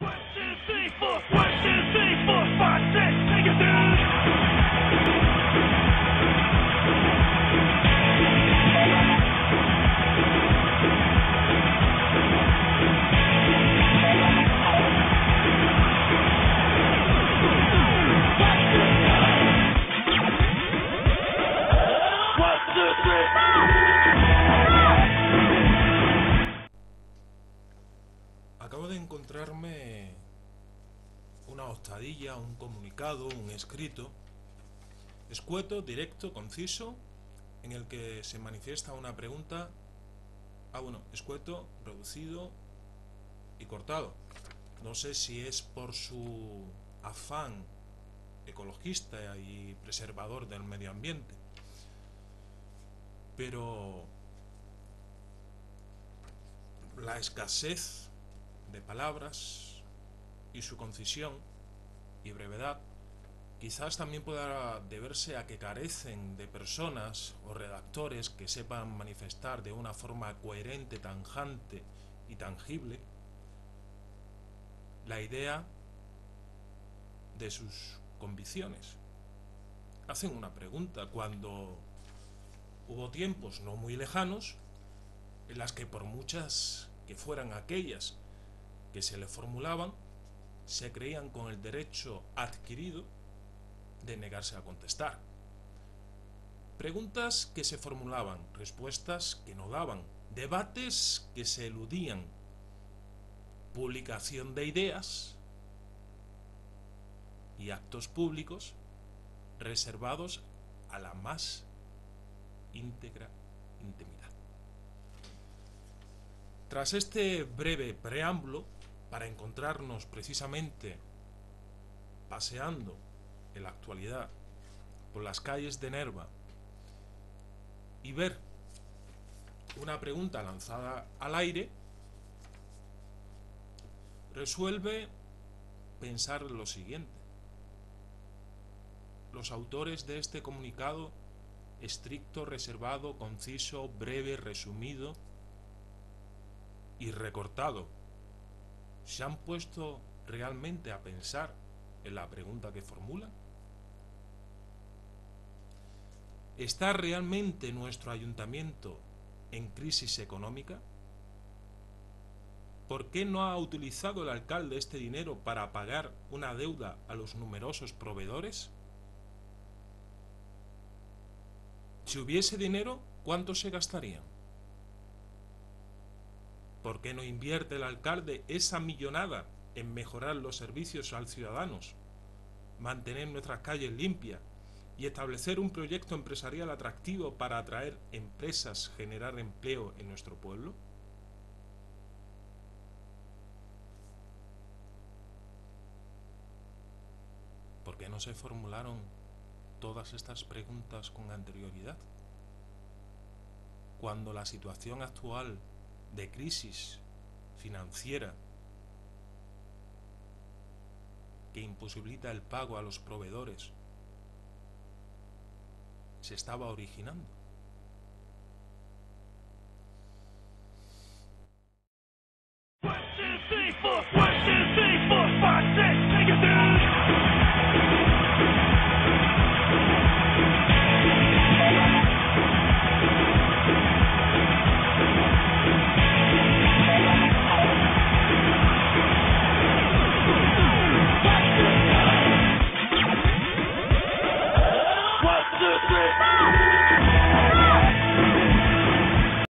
One, two, three, four. One, two, three, four, five, six. Take it down. Una hostadilla, un comunicado, un escrito, escueto, directo, conciso, en el que se manifiesta una pregunta, ah bueno, escueto, reducido y cortado. No sé si es por su afán ecologista y preservador del medio ambiente, pero la escasez de palabras y su concisión y brevedad quizás también pueda deberse a que carecen de personas o redactores que sepan manifestar de una forma coherente, tanjante y tangible la idea de sus convicciones. Hacen una pregunta cuando hubo tiempos no muy lejanos en las que por muchas que fueran aquellas que se le formulaban, se creían con el derecho adquirido de negarse a contestar. Preguntas que se formulaban, respuestas que no daban, debates que se eludían, publicación de ideas y actos públicos reservados a la más íntegra intimidad. Tras este breve preámbulo, para encontrarnos precisamente paseando en la actualidad por las calles de Nerva y ver una pregunta lanzada al aire, resuelve pensar lo siguiente. Los autores de este comunicado, estricto, reservado, conciso, breve, resumido y recortado, ¿Se han puesto realmente a pensar en la pregunta que formulan? ¿Está realmente nuestro ayuntamiento en crisis económica? ¿Por qué no ha utilizado el alcalde este dinero para pagar una deuda a los numerosos proveedores? Si hubiese dinero, ¿cuánto se gastaría? ¿Por qué no invierte el alcalde esa millonada en mejorar los servicios al ciudadanos, mantener nuestras calles limpias y establecer un proyecto empresarial atractivo para atraer empresas, generar empleo en nuestro pueblo? ¿Por qué no se formularon todas estas preguntas con anterioridad? Cuando la situación actual de crisis financiera que imposibilita el pago a los proveedores se estaba originando.